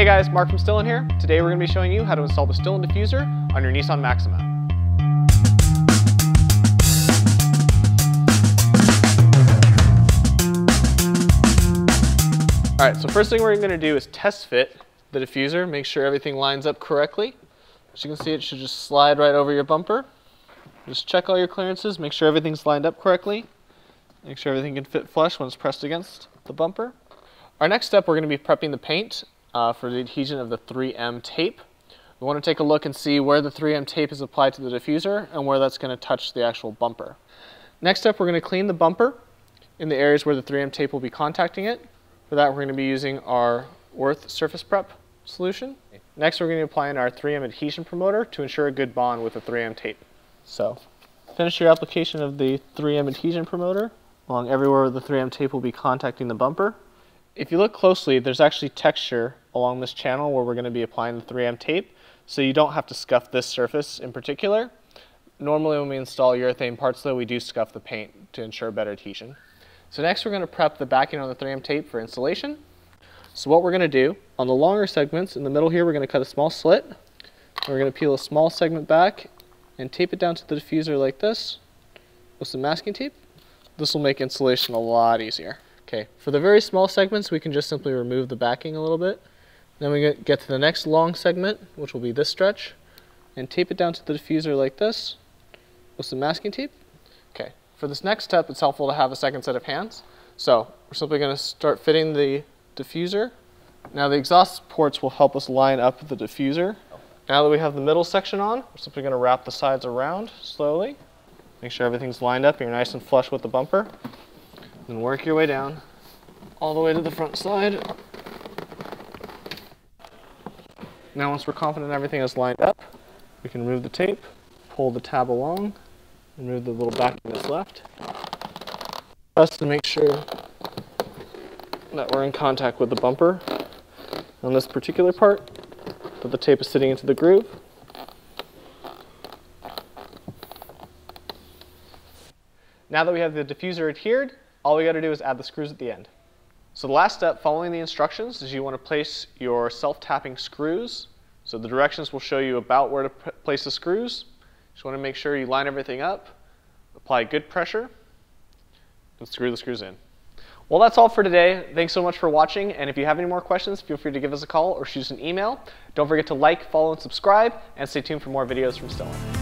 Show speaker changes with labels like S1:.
S1: Hey guys, Mark from Stillen here. Today we're going to be showing you how to install the Stillen diffuser on your Nissan Maxima. Alright, so first thing we're going to do is test fit the diffuser, make sure everything lines up correctly. As you can see, it should just slide right over your bumper. Just check all your clearances, make sure everything's lined up correctly. Make sure everything can fit flush when it's pressed against the bumper. Our next step, we're going to be prepping the paint uh, for the adhesion of the 3M tape. We want to take a look and see where the 3M tape is applied to the diffuser and where that's going to touch the actual bumper. Next up, we're going to clean the bumper in the areas where the 3M tape will be contacting it. For that, we're going to be using our Wurth Surface Prep solution. Next, we're going to apply applying our 3M adhesion promoter to ensure a good bond with the 3M tape. So, finish your application of the 3M adhesion promoter along everywhere where the 3M tape will be contacting the bumper. If you look closely, there's actually texture along this channel where we're going to be applying the 3M tape, so you don't have to scuff this surface in particular. Normally when we install urethane parts though, we do scuff the paint to ensure better adhesion. So next we're going to prep the backing on the 3M tape for installation. So what we're going to do, on the longer segments, in the middle here we're going to cut a small slit. We're going to peel a small segment back and tape it down to the diffuser like this with some masking tape. This will make installation a lot easier. Okay, for the very small segments we can just simply remove the backing a little bit then we get to the next long segment, which will be this stretch, and tape it down to the diffuser like this with some masking tape. Okay, for this next step, it's helpful to have a second set of hands. So we're simply going to start fitting the diffuser. Now the exhaust ports will help us line up the diffuser. Now that we have the middle section on, we're simply going to wrap the sides around slowly. Make sure everything's lined up, and you're nice and flush with the bumper. Then work your way down all the way to the front side. Now once we're confident everything is lined up, we can remove the tape, pull the tab along, and remove the little backing that's left. Just to make sure that we're in contact with the bumper on this particular part, that the tape is sitting into the groove. Now that we have the diffuser adhered, all we got to do is add the screws at the end. So the last step following the instructions is you want to place your self-tapping screws. So the directions will show you about where to place the screws. Just want to make sure you line everything up, apply good pressure, and screw the screws in. Well, that's all for today. Thanks so much for watching. And if you have any more questions, feel free to give us a call or shoot us an email. Don't forget to like, follow, and subscribe, and stay tuned for more videos from Stillen.